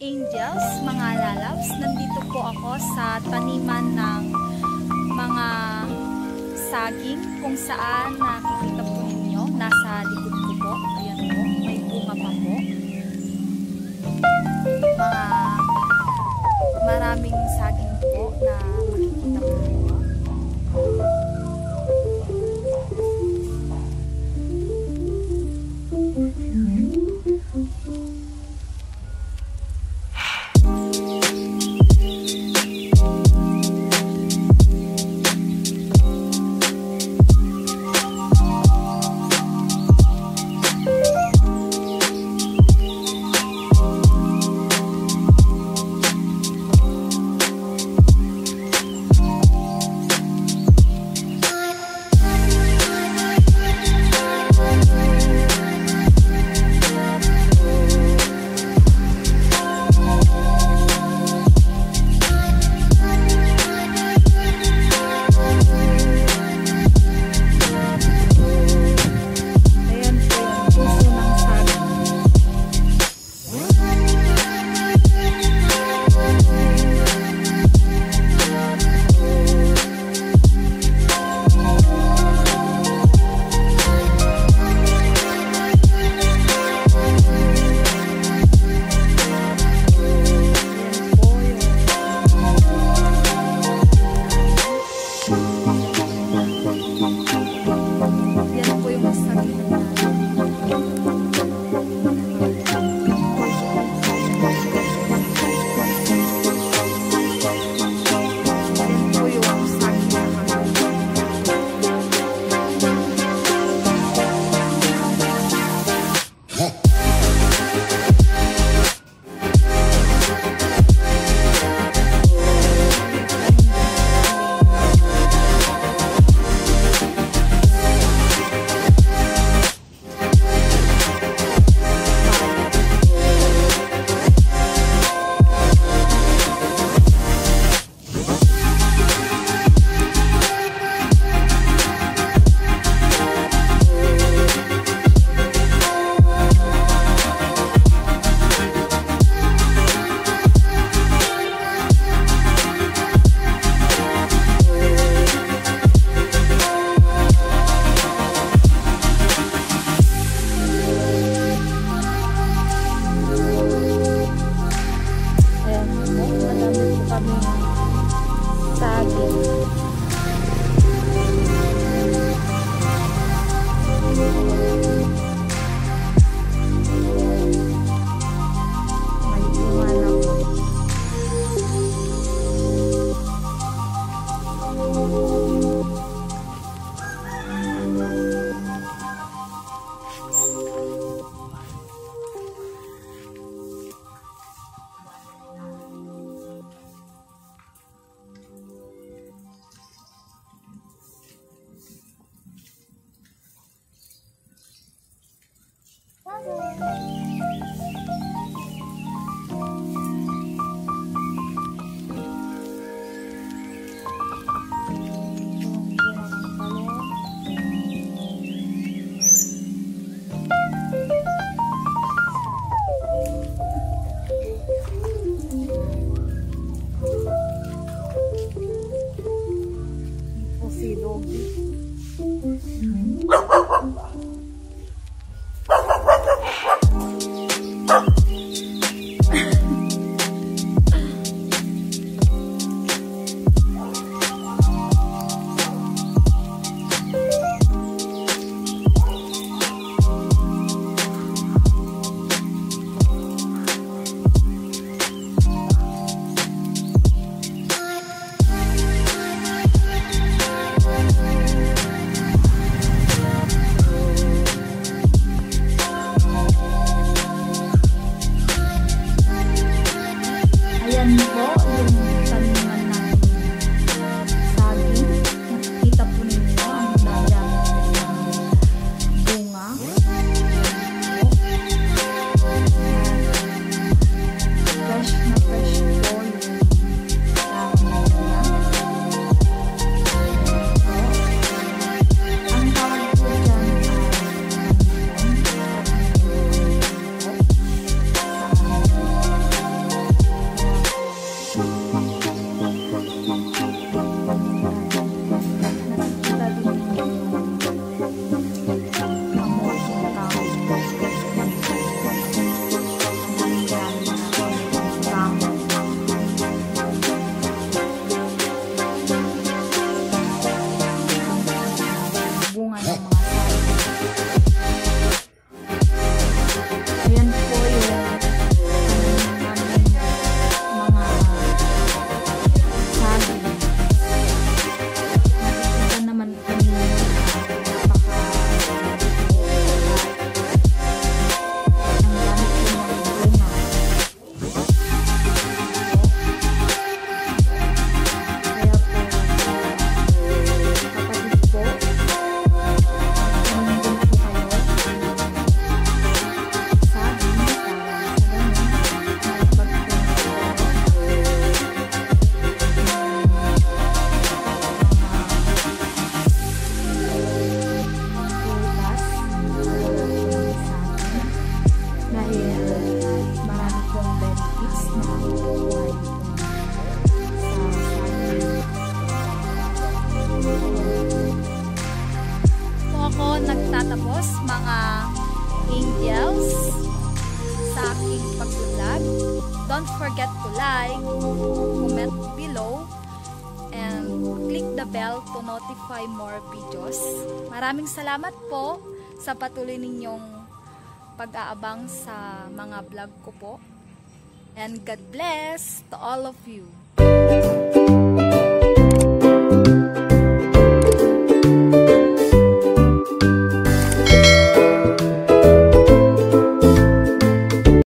angels, mga lalabs. Nandito po ako sa taniman ng mga saging kung saan nakikita po ninyo. Nasa likod ko po. Ayan po. May bunga pa po. Mga maraming saging po na Diyos, mga angels sa aking pag-vlog. Don't forget to like, comment below, and click the bell to notify more videos. Maraming salamat po sa patuloy ninyong pag-aabang sa mga vlog ko po. And God bless to all of you.